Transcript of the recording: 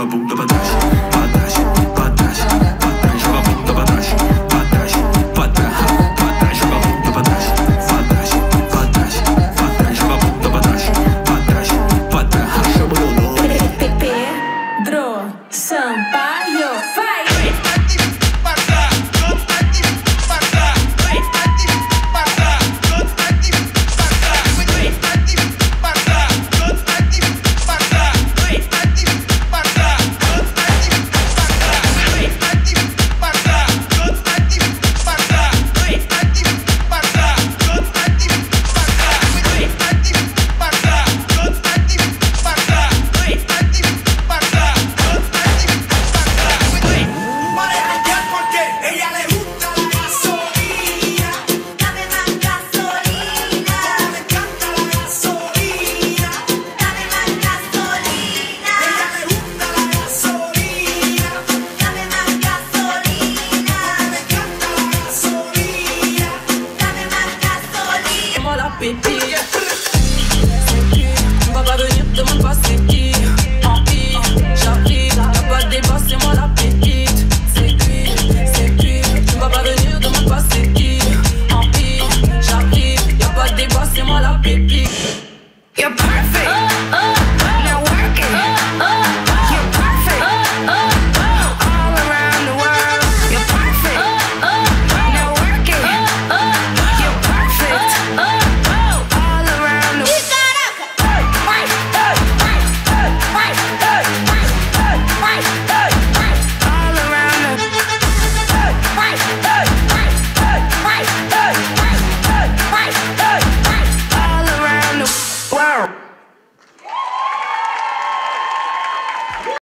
rubble of a baby. Baba ben yaptım basit.